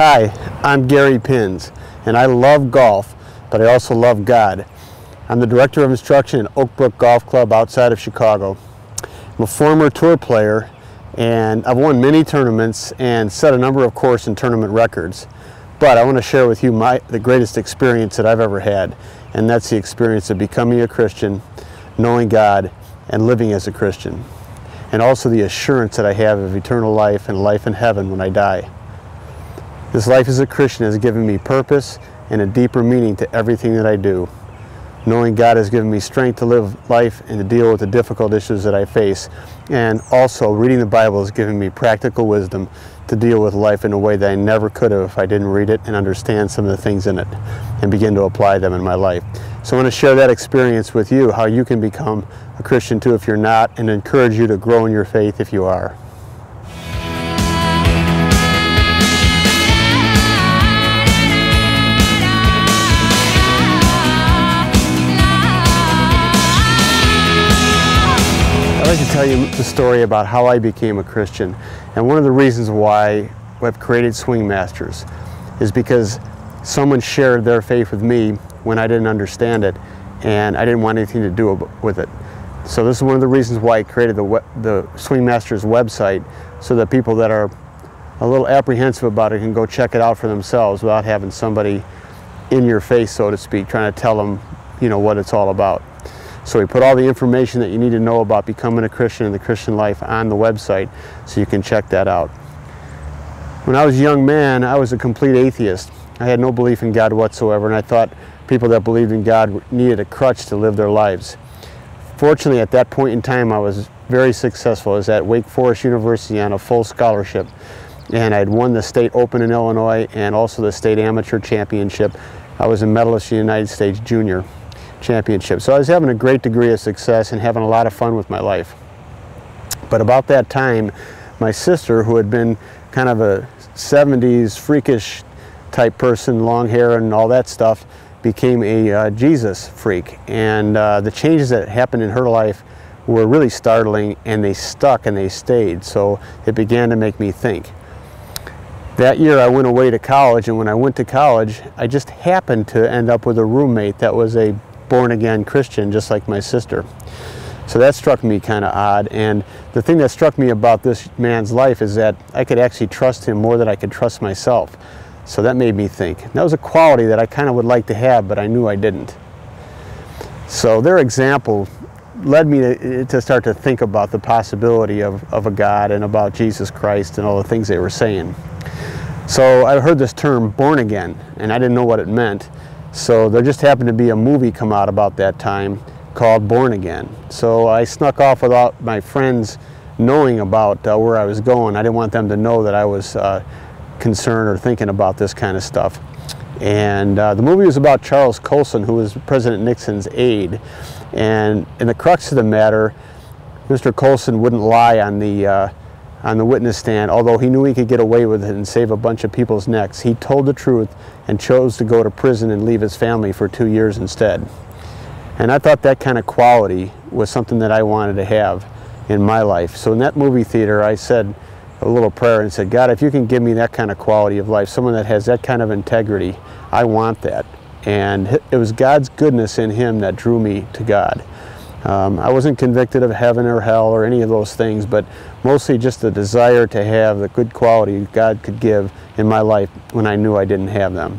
Hi, I'm Gary Pinns, and I love golf, but I also love God. I'm the Director of Instruction at Oak Brook Golf Club outside of Chicago. I'm a former tour player, and I've won many tournaments and set a number of course and tournament records. But I want to share with you my, the greatest experience that I've ever had, and that's the experience of becoming a Christian, knowing God, and living as a Christian. And also the assurance that I have of eternal life and life in heaven when I die. This life as a Christian has given me purpose and a deeper meaning to everything that I do. Knowing God has given me strength to live life and to deal with the difficult issues that I face. And also, reading the Bible has given me practical wisdom to deal with life in a way that I never could have if I didn't read it and understand some of the things in it and begin to apply them in my life. So I want to share that experience with you, how you can become a Christian too if you're not, and encourage you to grow in your faith if you are. Tell you the story about how I became a Christian. And one of the reasons why I've created Swing Masters is because someone shared their faith with me when I didn't understand it and I didn't want anything to do with it. So this is one of the reasons why I created the, the Swing Masters website so that people that are a little apprehensive about it can go check it out for themselves without having somebody in your face, so to speak, trying to tell them, you know, what it's all about. So we put all the information that you need to know about becoming a Christian and the Christian life on the website so you can check that out. When I was a young man, I was a complete atheist. I had no belief in God whatsoever and I thought people that believed in God needed a crutch to live their lives. Fortunately, at that point in time, I was very successful. I was at Wake Forest University on a full scholarship and I'd won the state open in Illinois and also the state amateur championship. I was a medalist in the United States junior championship. So I was having a great degree of success and having a lot of fun with my life. But about that time, my sister, who had been kind of a 70s freakish type person, long hair and all that stuff, became a uh, Jesus freak. And uh, the changes that happened in her life were really startling and they stuck and they stayed. So it began to make me think. That year I went away to college and when I went to college, I just happened to end up with a roommate that was a born again Christian just like my sister. So that struck me kind of odd. And the thing that struck me about this man's life is that I could actually trust him more than I could trust myself. So that made me think. That was a quality that I kind of would like to have, but I knew I didn't. So their example led me to, eh, to start to think about the possibility of, of a God and about Jesus Christ and all the things they were saying. So I heard this term born again, and I didn't know what it meant. So there just happened to be a movie come out about that time called Born Again. So I snuck off without my friends knowing about uh, where I was going. I didn't want them to know that I was uh, concerned or thinking about this kind of stuff. And uh, the movie was about Charles Colson, who was President Nixon's aide. And in the crux of the matter, Mr. Colson wouldn't lie on the uh, on the witness stand, although he knew he could get away with it and save a bunch of people's necks. He told the truth and chose to go to prison and leave his family for two years instead. And I thought that kind of quality was something that I wanted to have in my life. So in that movie theater, I said a little prayer and said, God, if you can give me that kind of quality of life, someone that has that kind of integrity, I want that. And it was God's goodness in him that drew me to God. Um, I wasn't convicted of heaven or hell or any of those things, but mostly just the desire to have the good quality God could give in my life when I knew I didn't have them.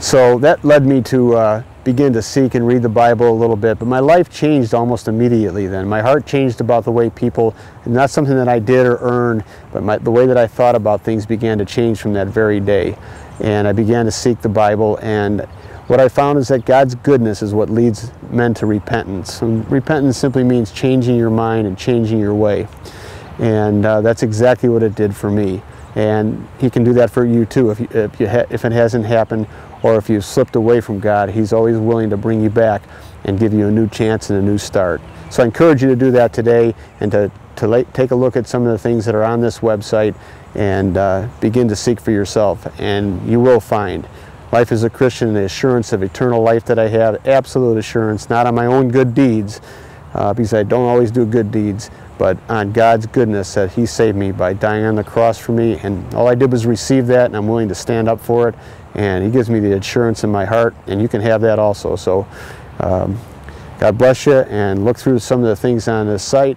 So that led me to uh, begin to seek and read the Bible a little bit, but my life changed almost immediately then. My heart changed about the way people, not something that I did or earned, but my, the way that I thought about things began to change from that very day. And I began to seek the Bible and what I found is that God's goodness is what leads men to repentance. And repentance simply means changing your mind and changing your way. And uh, that's exactly what it did for me. And He can do that for you too if, you, if, you if it hasn't happened or if you've slipped away from God. He's always willing to bring you back and give you a new chance and a new start. So I encourage you to do that today and to, to take a look at some of the things that are on this website and uh, begin to seek for yourself. And you will find life as a Christian, the assurance of eternal life that I have, absolute assurance, not on my own good deeds, uh, because I don't always do good deeds, but on God's goodness that He saved me by dying on the cross for me. And all I did was receive that, and I'm willing to stand up for it. And He gives me the assurance in my heart, and you can have that also. So um, God bless you, and look through some of the things on this site